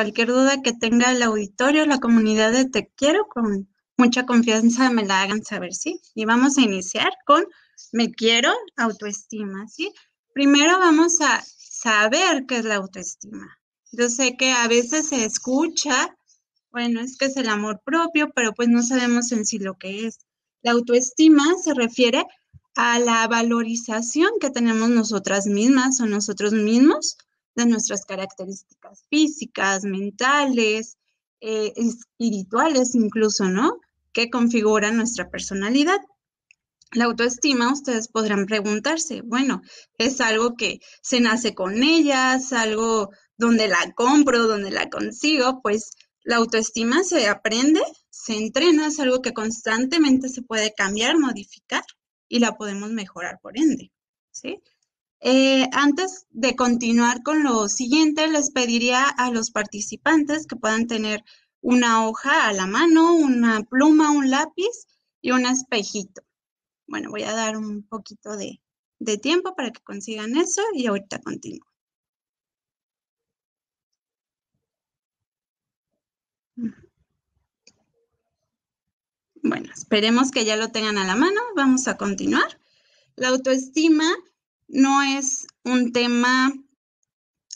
cualquier duda que tenga el auditorio, la comunidad de Te Quiero, con mucha confianza me la hagan saber, ¿sí? Y vamos a iniciar con Me Quiero, autoestima, ¿sí? Primero vamos a saber qué es la autoestima. Yo sé que a veces se escucha, bueno, es que es el amor propio, pero pues no sabemos en sí lo que es. La autoestima se refiere a la valorización que tenemos nosotras mismas o nosotros mismos de nuestras características físicas, mentales, eh, espirituales incluso, ¿no? Que configuran nuestra personalidad. La autoestima, ustedes podrán preguntarse, bueno, es algo que se nace con ella, es algo donde la compro, donde la consigo, pues la autoestima se aprende, se entrena, es algo que constantemente se puede cambiar, modificar y la podemos mejorar por ende, ¿sí? Eh, antes de continuar con lo siguiente, les pediría a los participantes que puedan tener una hoja a la mano, una pluma, un lápiz y un espejito. Bueno, voy a dar un poquito de, de tiempo para que consigan eso y ahorita continúo. Bueno, esperemos que ya lo tengan a la mano. Vamos a continuar. La autoestima no es un tema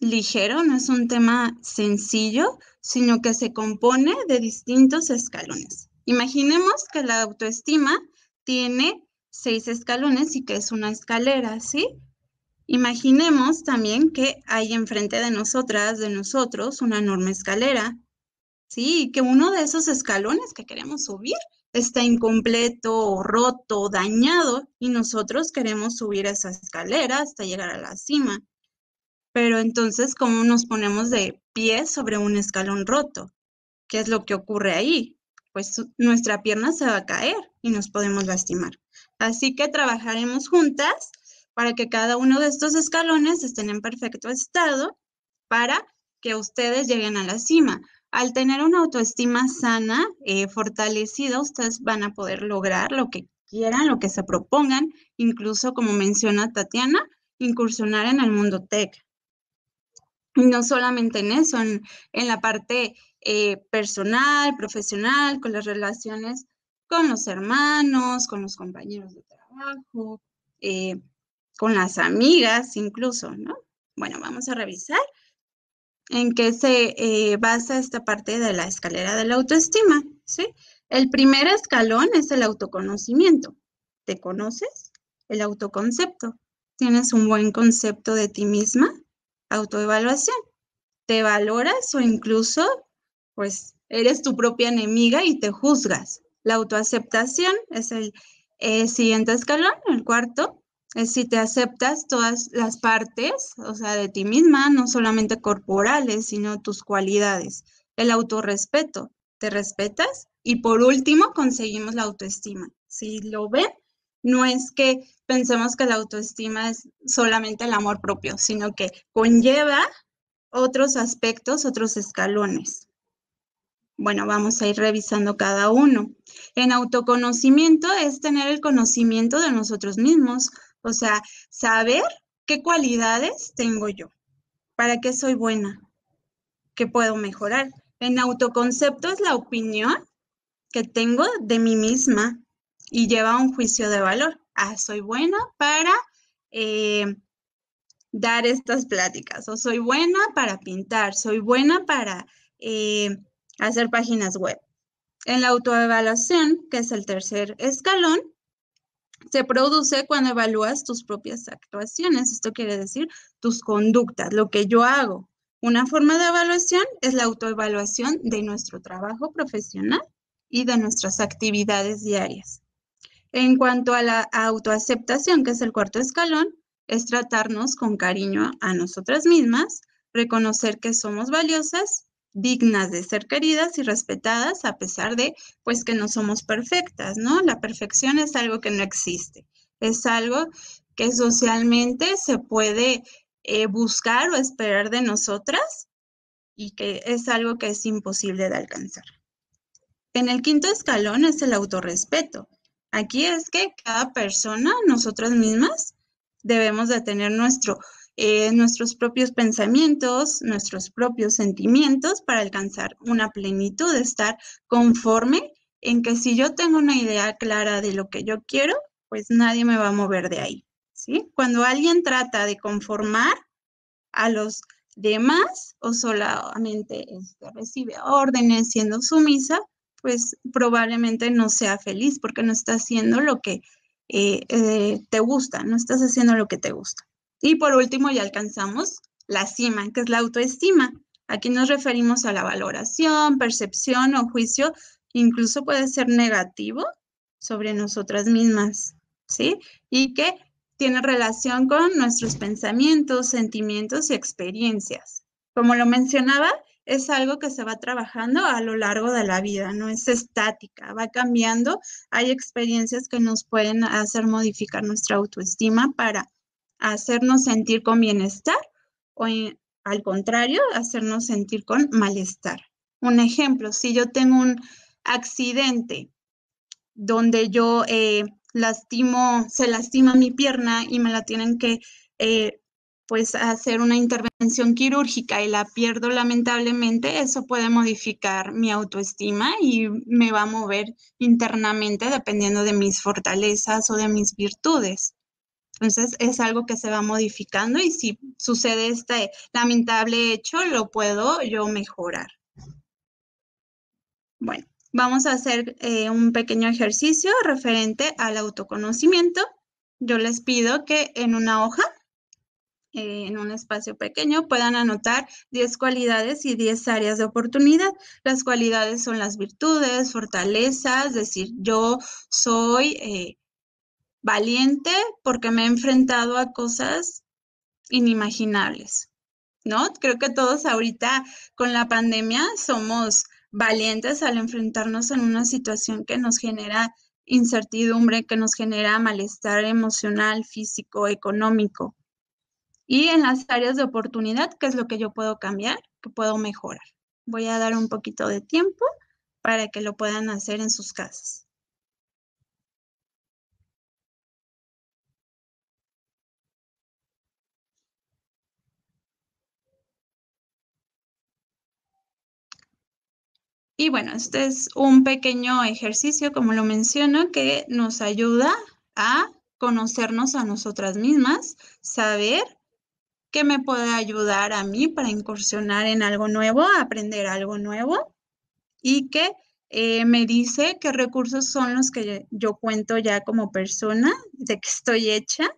ligero, no es un tema sencillo, sino que se compone de distintos escalones. Imaginemos que la autoestima tiene seis escalones y que es una escalera, ¿sí? Imaginemos también que hay enfrente de nosotras, de nosotros, una enorme escalera, ¿sí? Y que uno de esos escalones que queremos subir está incompleto, roto, dañado y nosotros queremos subir esa escalera hasta llegar a la cima. Pero entonces, ¿cómo nos ponemos de pie sobre un escalón roto? ¿Qué es lo que ocurre ahí? Pues nuestra pierna se va a caer y nos podemos lastimar. Así que trabajaremos juntas para que cada uno de estos escalones estén en perfecto estado para que ustedes lleguen a la cima. Al tener una autoestima sana, eh, fortalecida, ustedes van a poder lograr lo que quieran, lo que se propongan, incluso como menciona Tatiana, incursionar en el mundo tech. Y no solamente en eso, en, la parte eh, personal, profesional, con las relaciones con los hermanos, con los compañeros de trabajo, eh, con las amigas incluso, ¿no? Bueno, vamos a revisar en qué se eh, basa esta parte de la escalera de la autoestima, ¿sí? El primer escalón es el autoconocimiento. ¿Te conoces? El autoconcepto. ¿Tienes un buen concepto de ti misma? Autoevaluación. ¿Te valoras o incluso, pues, eres tu propia enemiga y te juzgas? La autoaceptación es el eh, siguiente escalón, el cuarto es si te aceptas todas las partes, o sea, de ti misma, no solamente corporales, sino tus cualidades. El autorrespeto, ¿te respetas? Y por último, conseguimos la autoestima. Si lo ven, no es que pensemos que la autoestima es solamente el amor propio, sino que conlleva otros aspectos, otros escalones. Bueno, vamos a ir revisando cada uno. En autoconocimiento es tener el conocimiento de nosotros mismos, o sea, saber qué cualidades tengo yo, para qué soy buena, qué puedo mejorar. En autoconcepto es la opinión que tengo de mí misma y lleva un juicio de valor. Ah, soy buena para eh, dar estas pláticas o soy buena para pintar, soy buena para eh, hacer páginas web. En la autoevaluación, que es el tercer escalón, se produce cuando evalúas tus propias actuaciones. Esto quiere decir tus conductas, lo que yo hago. Una forma de evaluación es la autoevaluación de nuestro trabajo profesional y de nuestras actividades diarias. En cuanto a la autoaceptación, que es el cuarto escalón, es tratarnos con cariño a nosotras mismas, reconocer que somos valiosas dignas de ser queridas y respetadas a pesar de pues que no somos perfectas, ¿no? La perfección es algo que no existe, es algo que socialmente se puede eh, buscar o esperar de nosotras y que es algo que es imposible de alcanzar. En el quinto escalón es el autorrespeto. Aquí es que cada persona, nosotras mismas, debemos de tener nuestro eh, nuestros propios pensamientos, nuestros propios sentimientos para alcanzar una plenitud, de estar conforme en que si yo tengo una idea clara de lo que yo quiero, pues nadie me va a mover de ahí, ¿sí? Cuando alguien trata de conformar a los demás o solamente este, recibe órdenes siendo sumisa, pues probablemente no sea feliz porque no está haciendo lo que eh, eh, te gusta, no estás haciendo lo que te gusta. Y por último ya alcanzamos la cima, que es la autoestima. Aquí nos referimos a la valoración, percepción o juicio, incluso puede ser negativo sobre nosotras mismas, ¿sí? Y que tiene relación con nuestros pensamientos, sentimientos y experiencias. Como lo mencionaba, es algo que se va trabajando a lo largo de la vida, no es estática, va cambiando. Hay experiencias que nos pueden hacer modificar nuestra autoestima para hacernos sentir con bienestar o al contrario, hacernos sentir con malestar. Un ejemplo, si yo tengo un accidente donde yo eh, lastimo, se lastima mi pierna y me la tienen que eh, pues hacer una intervención quirúrgica y la pierdo lamentablemente, eso puede modificar mi autoestima y me va a mover internamente dependiendo de mis fortalezas o de mis virtudes. Entonces es algo que se va modificando y si sucede este lamentable hecho, lo puedo yo mejorar. Bueno, vamos a hacer eh, un pequeño ejercicio referente al autoconocimiento. Yo les pido que en una hoja eh, en un espacio pequeño puedan anotar 10 cualidades y 10 áreas de oportunidad. Las cualidades son las virtudes, fortalezas, es decir, yo soy eh, valiente porque me he enfrentado a cosas inimaginables, ¿no? Creo que todos ahorita con la pandemia somos valientes al enfrentarnos en una situación que nos genera incertidumbre, que nos genera malestar emocional, físico, económico. Y en las áreas de oportunidad, ¿qué es lo que yo puedo cambiar? Que puedo mejorar. Voy a dar un poquito de tiempo para que lo puedan hacer en sus casas. Y bueno, este es un pequeño ejercicio, como lo menciono, que nos ayuda a conocernos a nosotras mismas, saber que me puede ayudar a mí para incursionar en algo nuevo, aprender algo nuevo y que eh, me dice qué recursos son los que yo cuento ya como persona, de que estoy hecha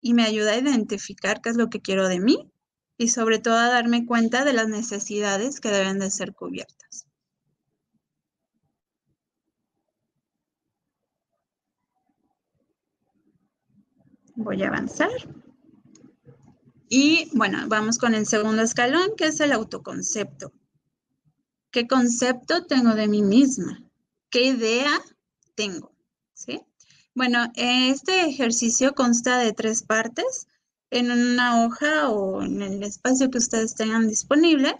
y me ayuda a identificar qué es lo que quiero de mí y sobre todo a darme cuenta de las necesidades que deben de ser cubiertas. Voy a avanzar. Y bueno, vamos con el segundo escalón, que es el autoconcepto. ¿Qué concepto tengo de mí misma? ¿Qué idea tengo? ¿Sí? Bueno, este ejercicio consta de tres partes. En una hoja o en el espacio que ustedes tengan disponible,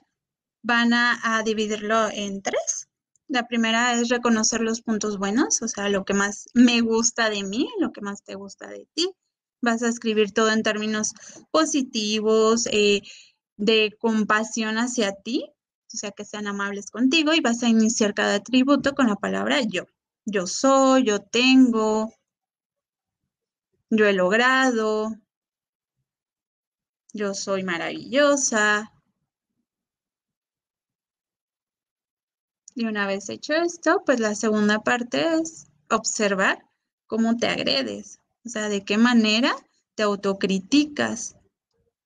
van a, a dividirlo en tres. La primera es reconocer los puntos buenos, o sea, lo que más me gusta de mí, lo que más te gusta de ti. Vas a escribir todo en términos positivos, eh, de compasión hacia ti, o sea, que sean amables contigo y vas a iniciar cada atributo con la palabra yo. Yo soy, yo tengo, yo he logrado, yo soy maravillosa. Y una vez hecho esto, pues la segunda parte es observar cómo te agredes, o sea, de qué manera te autocriticas.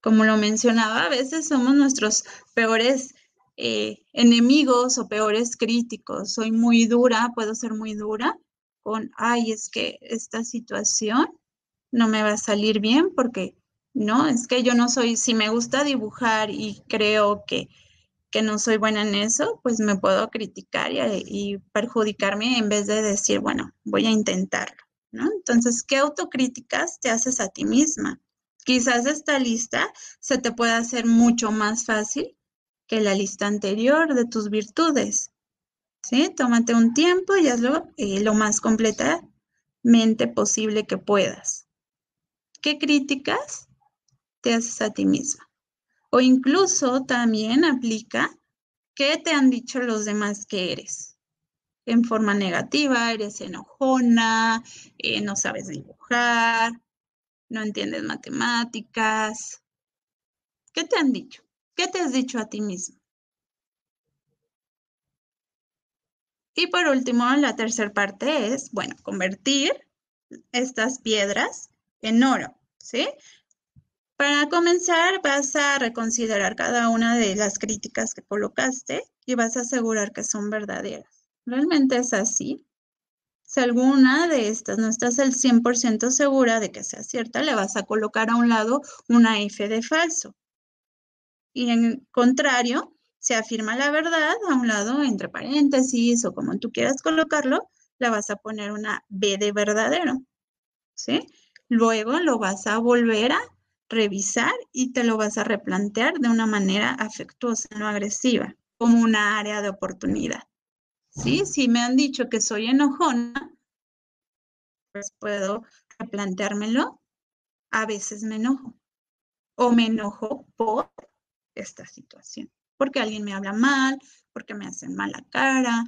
Como lo mencionaba, a veces somos nuestros peores eh, enemigos o peores críticos. Soy muy dura, puedo ser muy dura con, ay, es que esta situación no me va a salir bien porque, no, es que yo no soy, si me gusta dibujar y creo que, que no soy buena en eso, pues me puedo criticar y, y perjudicarme en vez de decir, bueno, voy a intentarlo. Entonces, ¿qué autocríticas te haces a ti misma? Quizás esta lista se te pueda hacer mucho más fácil que la lista anterior de tus virtudes. ¿Sí? Tómate un tiempo y hazlo eh, lo más completamente posible que puedas. ¿Qué críticas te haces a ti misma. O incluso también aplica qué te han dicho los demás que eres. En forma negativa, eres enojona, eh, no sabes dibujar, no entiendes matemáticas. ¿Qué te han dicho? ¿Qué te has dicho a ti mismo? Y por último, la tercera parte es, bueno, convertir estas piedras en oro, ¿sí? Para comenzar, vas a reconsiderar cada una de las críticas que colocaste y vas a asegurar que son verdaderas. ¿Realmente es así? Si alguna de estas no estás el 100% segura de que sea cierta, le vas a colocar a un lado una F de falso. Y en contrario, se afirma la verdad a un lado entre paréntesis o como tú quieras colocarlo, le vas a poner una B de verdadero. ¿Sí? Luego lo vas a volver a revisar y te lo vas a replantear de una manera afectuosa, no agresiva, como una área de oportunidad. ¿Sí? Si me han dicho que soy enojona, pues puedo replanteármelo. A veces me enojo o me enojo por esta situación porque alguien me habla mal, porque me hacen mala cara,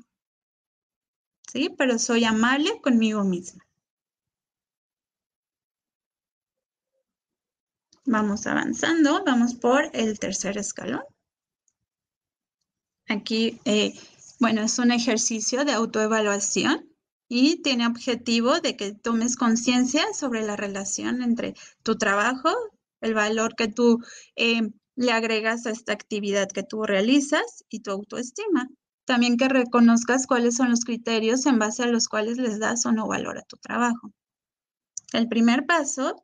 ¿sí? Pero soy amable conmigo misma. Vamos avanzando, vamos por el tercer escalón. Aquí, eh, bueno, es un ejercicio de autoevaluación y tiene objetivo de que tomes conciencia sobre la relación entre tu trabajo, el valor que tú eh, le agregas a esta actividad que tú realizas y tu autoestima. También que reconozcas cuáles son los criterios en base a los cuales les das o no valor a tu trabajo. El primer paso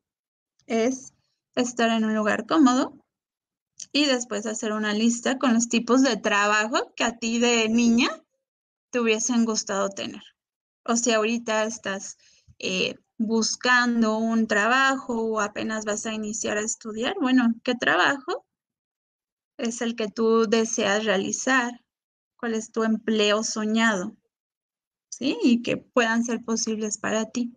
es estar en un lugar cómodo y después hacer una lista con los tipos de trabajo que a ti de niña te hubiesen gustado tener. O si ahorita estás eh, buscando un trabajo o apenas vas a iniciar a estudiar, bueno, ¿qué trabajo es el que tú deseas realizar, cuál es tu empleo soñado, ¿sí? Y que puedan ser posibles para ti.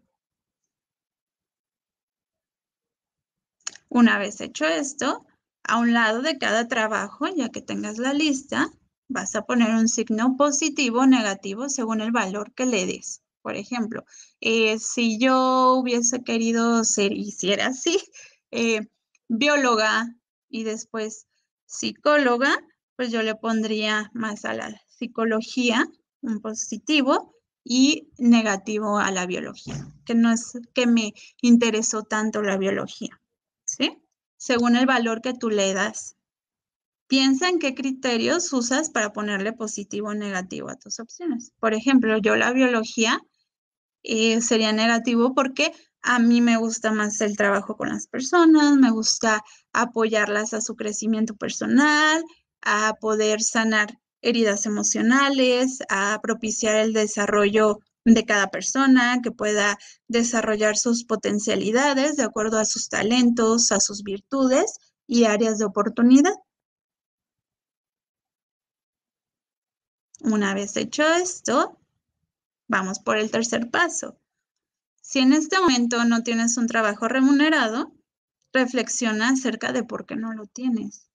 Una vez hecho esto, a un lado de cada trabajo, ya que tengas la lista, vas a poner un signo positivo o negativo según el valor que le des. Por ejemplo, eh, si yo hubiese querido ser, hiciera así, eh, bióloga y después psicóloga, pues yo le pondría más a la psicología un positivo y negativo a la biología, que no es que me interesó tanto la biología, ¿sí? Según el valor que tú le das. Piensa en qué criterios usas para ponerle positivo o negativo a tus opciones. Por ejemplo, yo la biología eh, sería negativo porque a mí me gusta más el trabajo con las personas, me gusta apoyarlas a su crecimiento personal, a poder sanar heridas emocionales, a propiciar el desarrollo de cada persona, que pueda desarrollar sus potencialidades de acuerdo a sus talentos, a sus virtudes y áreas de oportunidad. Una vez hecho esto, vamos por el tercer paso. Si en este momento no tienes un trabajo remunerado, reflexiona acerca de por qué no lo tienes.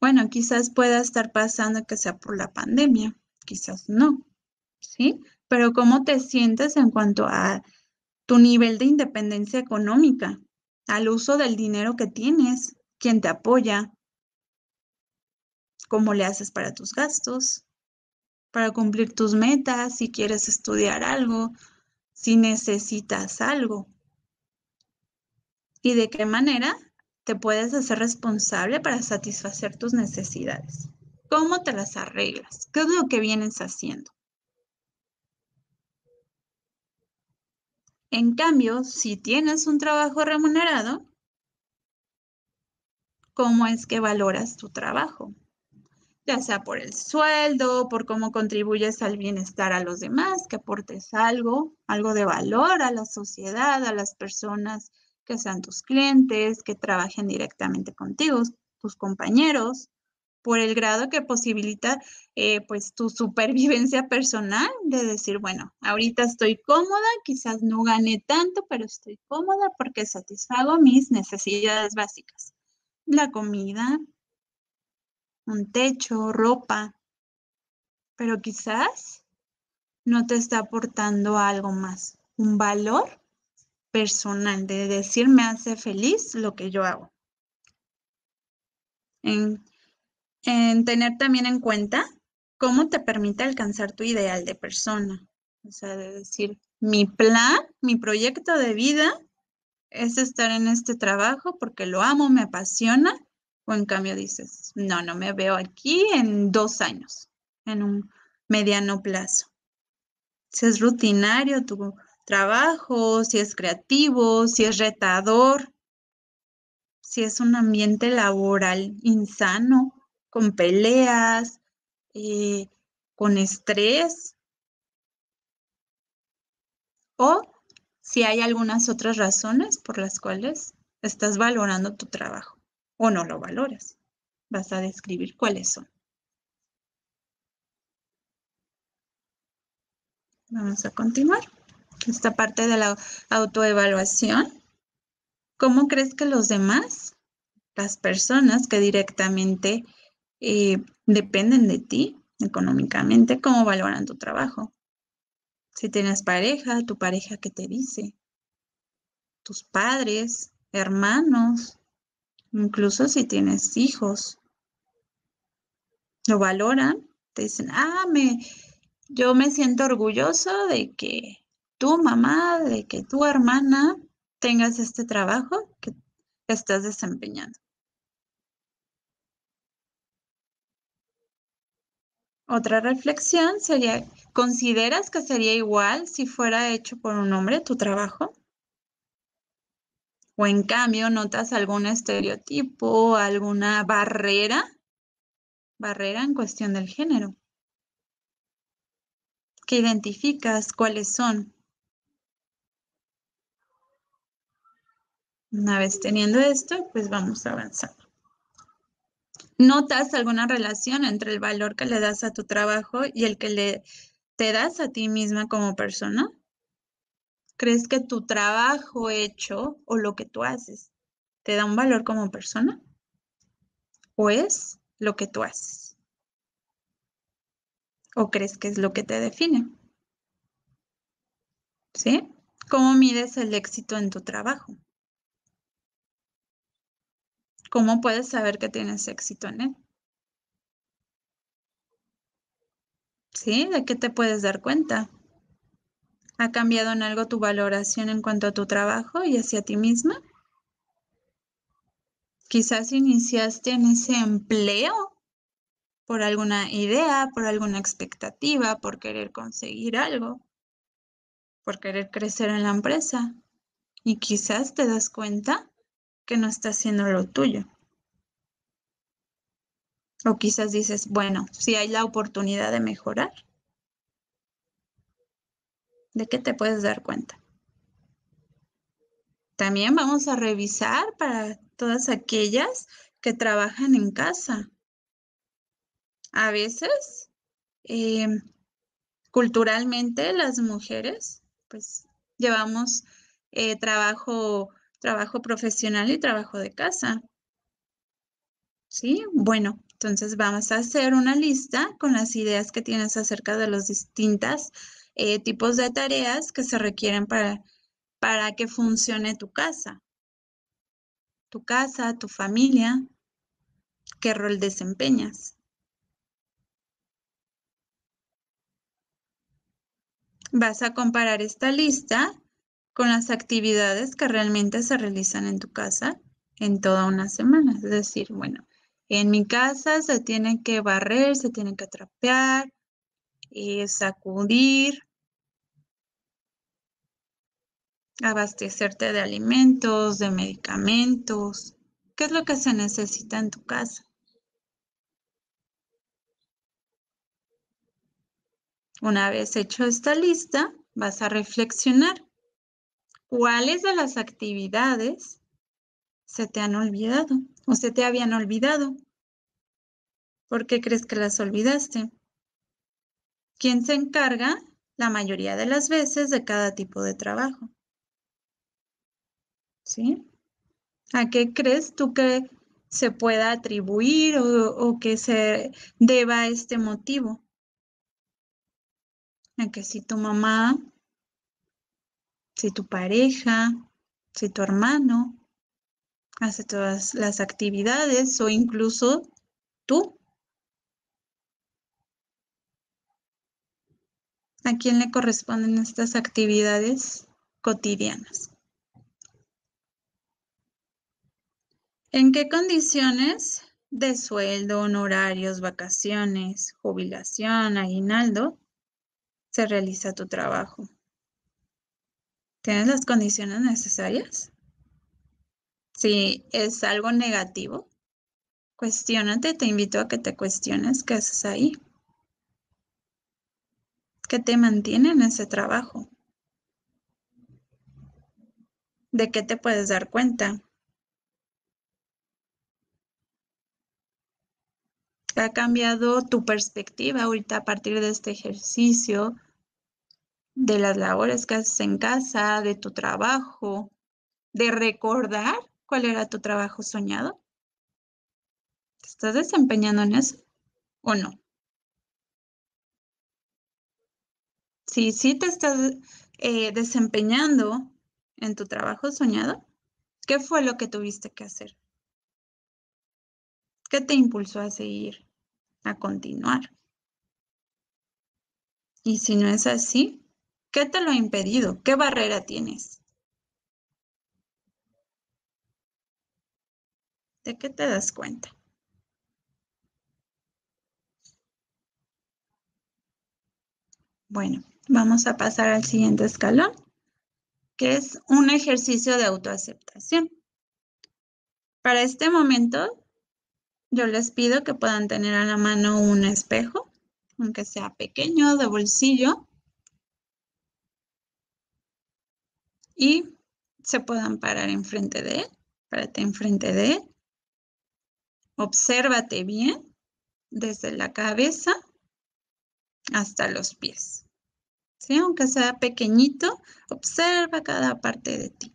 Bueno, quizás pueda estar pasando que sea por la pandemia, quizás no, ¿sí? Pero ¿cómo te sientes en cuanto a tu nivel de independencia económica, al uso del dinero que tienes, quién te apoya, cómo le haces para tus gastos, para cumplir tus metas, si quieres estudiar algo, si necesitas algo. ¿Y de qué manera te puedes hacer responsable para satisfacer tus necesidades? ¿Cómo te las arreglas? ¿Qué es lo que vienes haciendo? En cambio, si tienes un trabajo remunerado, ¿cómo es que valoras tu trabajo? ya sea por el sueldo, por cómo contribuyes al bienestar a los demás, que aportes algo, algo de valor a la sociedad, a las personas que sean tus clientes, que trabajen directamente contigo, tus compañeros, por el grado que posibilita eh, pues tu supervivencia personal de decir, bueno, ahorita estoy cómoda, quizás no gane tanto, pero estoy cómoda porque satisfago mis necesidades básicas. La comida, un techo, ropa, pero quizás no te está aportando algo más, un valor personal de decir me hace feliz lo que yo hago. En, en tener también en cuenta cómo te permite alcanzar tu ideal de persona. O sea, de decir, mi plan, mi proyecto de vida es estar en este trabajo porque lo amo, me apasiona, o en cambio dices, no, no me veo aquí en dos años, en un mediano plazo. Si es rutinario tu trabajo, si es creativo, si es retador, si es un ambiente laboral insano, con peleas, eh, con estrés, o si hay algunas otras razones por las cuales estás valorando tu trabajo o no lo valoras. Vas a describir cuáles son. Vamos a continuar. Esta parte de la autoevaluación. ¿Cómo crees que los demás, las personas que directamente eh, dependen de ti económicamente, cómo valoran tu trabajo? Si tienes pareja, tu pareja qué te dice, tus padres, hermanos, incluso si tienes hijos, lo valoran, te dicen, ah, me, yo me siento orgulloso de que tu mamá, de que tu hermana tengas este trabajo que estás desempeñando. Otra reflexión sería, ¿consideras que sería igual si fuera hecho por un hombre tu trabajo? ¿O en cambio notas algún estereotipo, alguna barrera? Barrera en cuestión del género. ¿Qué identificas? ¿Cuáles son? Una vez teniendo esto, pues vamos avanzando. ¿Notas alguna relación entre el valor que le das a tu trabajo y el que le te das a ti misma como persona? ¿Crees que tu trabajo hecho o lo que tú haces te da un valor como persona? ¿O es lo que tú haces? ¿O crees que es lo que te define? ¿Sí? ¿Cómo mides el éxito en tu trabajo? ¿Cómo puedes saber que tienes éxito en él? ¿Sí? ¿De qué te puedes dar cuenta? ¿Ha cambiado en algo tu valoración en cuanto a tu trabajo y hacia ti misma? Quizás iniciaste en ese empleo por alguna idea, por alguna expectativa, por querer conseguir algo, por querer crecer en la empresa. Y quizás te das cuenta que no está haciendo lo tuyo. O quizás dices, bueno, si hay la oportunidad de mejorar, ¿de qué te puedes dar cuenta? También vamos a revisar para todas aquellas que trabajan en casa. A veces, eh, culturalmente, las mujeres, pues, llevamos eh, trabajo trabajo profesional y trabajo de casa. ¿Sí? Bueno, entonces vamos a hacer una lista con las ideas que tienes acerca de los distintos eh, tipos de tareas que se requieren para, para que funcione tu casa. Tu casa, tu familia, qué rol desempeñas. Vas a comparar esta lista con las actividades que realmente se realizan en tu casa en toda una semana. Es decir, bueno, en mi casa se tiene que barrer, se tiene que trapear, eh, sacudir, abastecerte de alimentos, de medicamentos. ¿Qué es lo que se necesita en tu casa? Una vez hecho esta lista, vas a reflexionar ¿Cuáles de las actividades se te han olvidado o se te habían olvidado? ¿Por qué crees que las olvidaste? ¿Quién se encarga la mayoría de las veces de cada tipo de trabajo? ¿Sí? ¿A qué crees tú que se pueda atribuir o, que se deba este motivo? A que si tu mamá, si tu pareja, si tu hermano hace todas las actividades o incluso tú. ¿A quién le corresponden estas actividades cotidianas? ¿En qué condiciones de sueldo, honorarios, vacaciones, jubilación, aguinaldo se realiza tu trabajo? ¿Tienes las condiciones necesarias? Si es algo negativo, cuestionate, te invito a que te cuestiones qué haces ahí. ¿Qué te mantiene en ese trabajo? ¿De qué te puedes dar cuenta? ¿Ha cambiado tu perspectiva ahorita a partir de este ejercicio? De las labores que haces en casa, de tu trabajo, de recordar cuál era tu trabajo soñado? ¿Te estás desempeñando en eso o no? Si sí te estás eh, desempeñando en tu trabajo soñado, ¿qué fue lo que tuviste que hacer? ¿Qué te impulsó a seguir, a continuar? Y si no es así, ¿Qué te lo ha impedido? ¿Qué barrera tienes? ¿De qué te das cuenta? Bueno, vamos a pasar al siguiente escalón, que es un ejercicio de autoaceptación. Para este momento, yo les pido que puedan tener a la mano un espejo, aunque sea pequeño, de bolsillo, y se puedan parar enfrente de él. Párate enfrente de él. Obsérvate bien desde la cabeza hasta los pies. ¿Sí? Aunque sea pequeñito, observa cada parte de ti.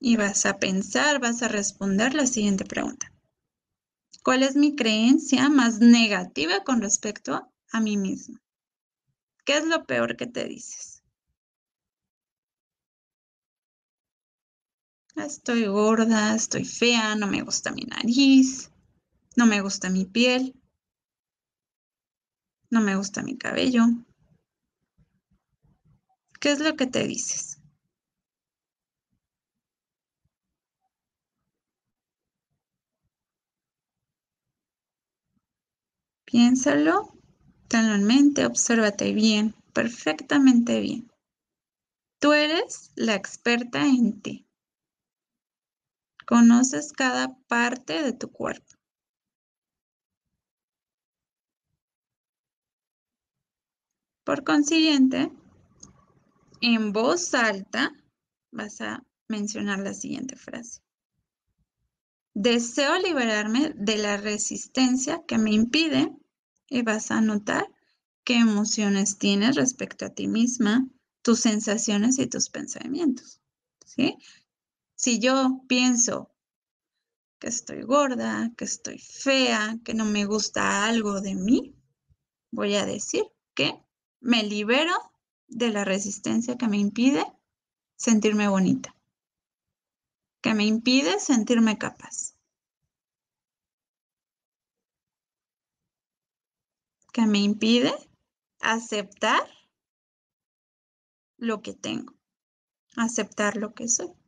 Y vas a pensar, vas a responder la siguiente pregunta. ¿Cuál es mi creencia más negativa con respecto a mí mismo? ¿Qué es lo peor que te dices? Estoy gorda, estoy fea, no me gusta mi nariz, no me gusta mi piel, no me gusta mi cabello. ¿Qué es lo que te dices? Piénsalo, tenlo en mente, obsérvate bien, perfectamente bien. Tú eres la experta en ti. Conoces cada parte de tu cuerpo. Por consiguiente, en voz alta vas a mencionar la siguiente frase. Deseo liberarme de la resistencia que me impide y vas a notar qué emociones tienes respecto a ti misma, tus sensaciones y tus pensamientos. ¿sí? Si yo pienso que estoy gorda, que estoy fea, que no me gusta algo de mí, voy a decir que me libero de la resistencia que me impide sentirme bonita, que me impide sentirme capaz, que me impide aceptar lo que tengo, aceptar lo que soy.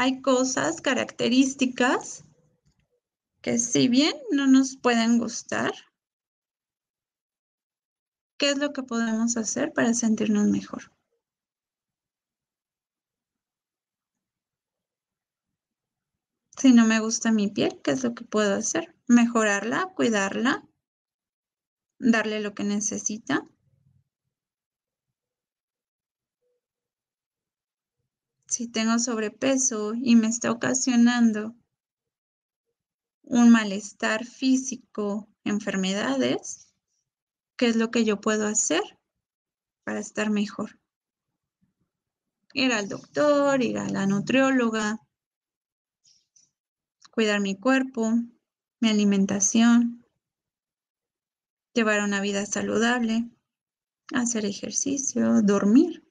Hay cosas, características que si bien no nos pueden gustar, ¿qué es lo que podemos hacer para sentirnos mejor? Si no me gusta mi piel, ¿qué es lo que puedo hacer? Mejorarla, cuidarla, darle lo que necesita. Si tengo sobrepeso y me está ocasionando un malestar físico, enfermedades, ¿qué es lo que yo puedo hacer para estar mejor? Ir al doctor, ir a la nutrióloga, cuidar mi cuerpo, mi alimentación, llevar una vida saludable, hacer ejercicio, dormir.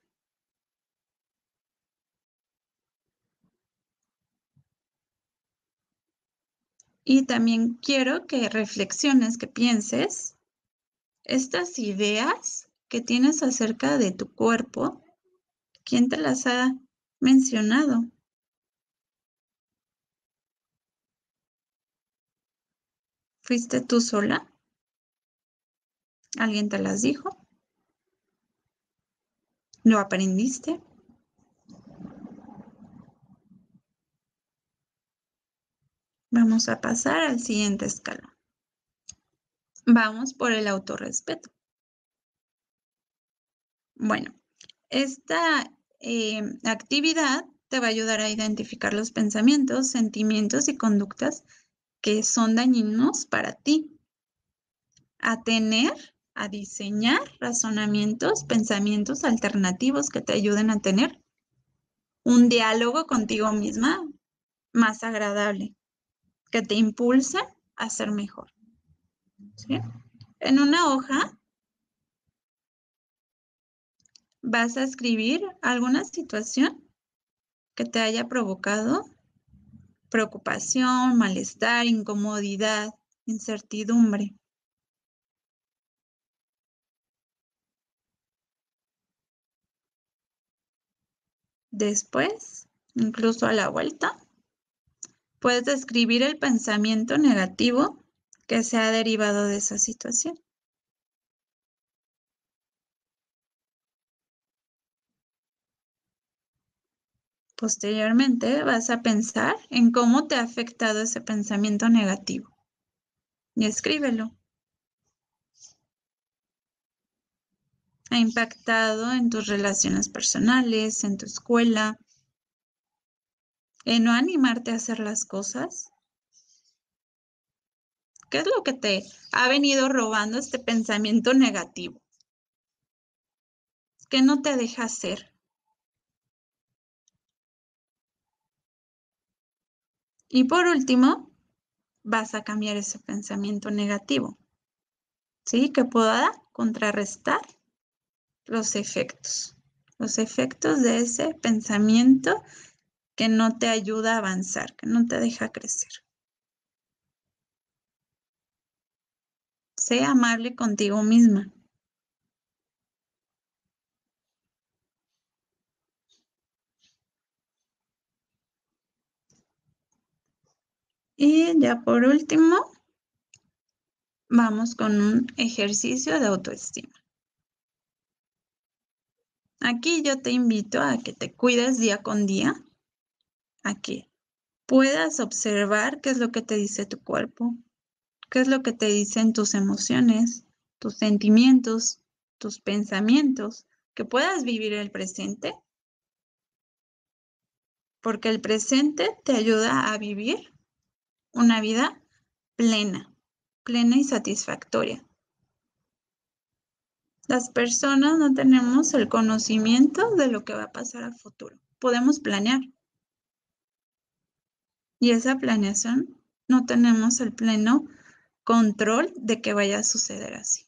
Y también quiero que reflexiones, que pienses estas ideas que tienes acerca de tu cuerpo, ¿quién te las ha mencionado? ¿Fuiste tú sola? ¿Alguien te las dijo? ¿Lo aprendiste? Vamos a pasar al siguiente escalón. Vamos por el autorrespeto. Bueno, esta eh, actividad te va a ayudar a identificar los pensamientos, sentimientos y conductas que son dañinos para ti. A tener, a diseñar razonamientos, pensamientos alternativos que te ayuden a tener un diálogo contigo misma más agradable que te impulse a ser mejor. En una hoja vas a escribir alguna situación que te haya provocado preocupación, malestar, incomodidad, incertidumbre. Después, incluso a la vuelta, Puedes describir el pensamiento negativo que se ha derivado de esa situación. Posteriormente vas a pensar en cómo te ha afectado ese pensamiento negativo y escríbelo. Ha impactado en tus relaciones personales, en tu escuela, en no animarte a hacer las cosas? ¿Qué es lo que te ha venido robando este pensamiento negativo? ¿Qué no te deja hacer? Y por último, vas a cambiar ese pensamiento negativo, ¿sí? Que pueda contrarrestar los efectos, los efectos de ese pensamiento que no te ayuda a avanzar, que no te deja crecer. Sé amable contigo misma. Y ya por último, vamos con un ejercicio de autoestima. Aquí yo te invito a que te cuides día con día, a que puedas observar qué es lo que te dice tu cuerpo, qué es lo que te dicen tus emociones, tus sentimientos, tus pensamientos, que puedas vivir el presente, porque el presente te ayuda a vivir una vida plena, plena y satisfactoria. Las personas no tenemos el conocimiento de lo que va a pasar al futuro. Podemos planear, y esa planeación no tenemos el pleno control de que vaya a suceder así.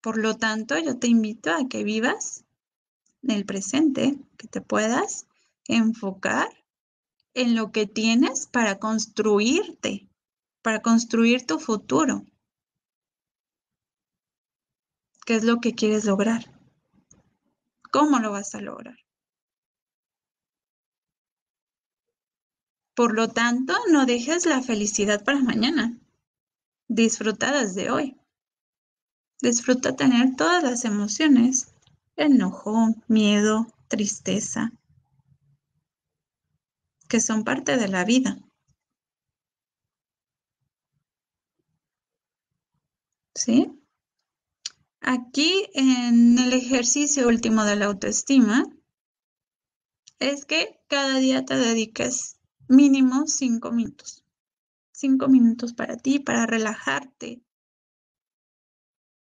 Por lo tanto, yo te invito a que vivas en el presente, que te puedas enfocar en lo que tienes para construirte, para construir tu futuro. ¿Qué es lo que quieres lograr? ¿Cómo lo vas a lograr? Por lo tanto, no dejes la felicidad para mañana. Disfruta desde hoy. Disfruta tener todas las emociones, enojo, miedo, tristeza, que son parte de la vida. ¿Sí? Aquí en el ejercicio último de la autoestima, es que cada día te dediques mínimo cinco minutos. Cinco minutos para ti, para relajarte,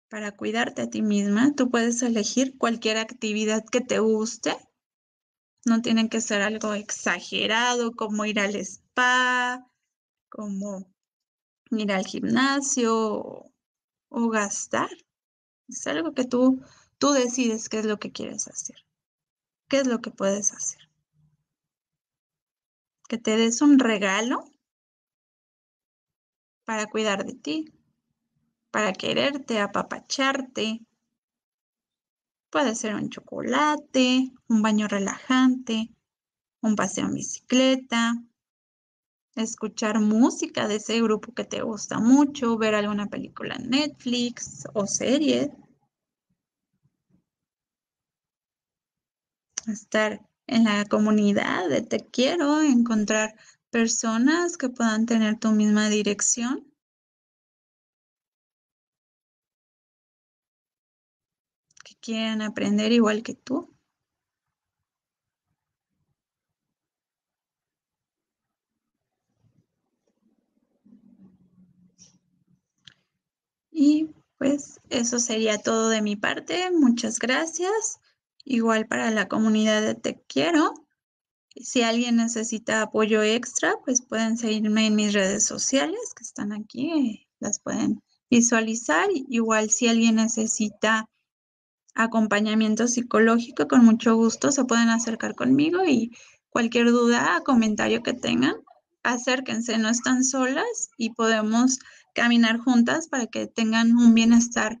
para cuidarte a ti misma. Tú puedes elegir cualquier actividad que te guste. No tiene que ser algo exagerado como ir al spa, como ir al gimnasio o, o gastar. Es algo que tú, tú decides qué es lo que quieres hacer. ¿Qué es lo que puedes hacer? Que te des un regalo para cuidar de ti, para quererte, apapacharte. Puede ser un chocolate, un baño relajante, un paseo en bicicleta, escuchar música de ese grupo que te gusta mucho, ver alguna película en Netflix o serie. estar en la comunidad de Te Quiero, encontrar personas que puedan tener tu misma dirección. que quieran aprender igual que tú. Y pues eso sería todo de mi parte. Muchas gracias. Igual para la comunidad de Te Quiero. Si alguien necesita apoyo extra, pues pueden seguirme en mis redes sociales que están aquí, las pueden visualizar. Igual si alguien necesita acompañamiento psicológico, con mucho gusto se pueden acercar conmigo y cualquier duda, comentario que tengan, acérquense, no están solas y podemos caminar juntas para que tengan un bienestar